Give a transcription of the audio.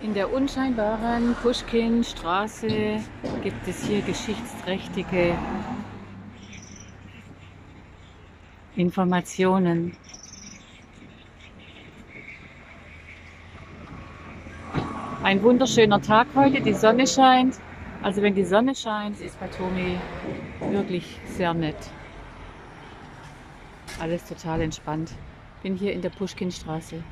In der unscheinbaren Pushkin-Straße gibt es hier geschichtsträchtige Informationen. Ein wunderschöner Tag heute, die Sonne scheint. Also wenn die Sonne scheint, ist Batumi wirklich sehr nett. Alles total entspannt. Bin hier in der Pushkinstraße.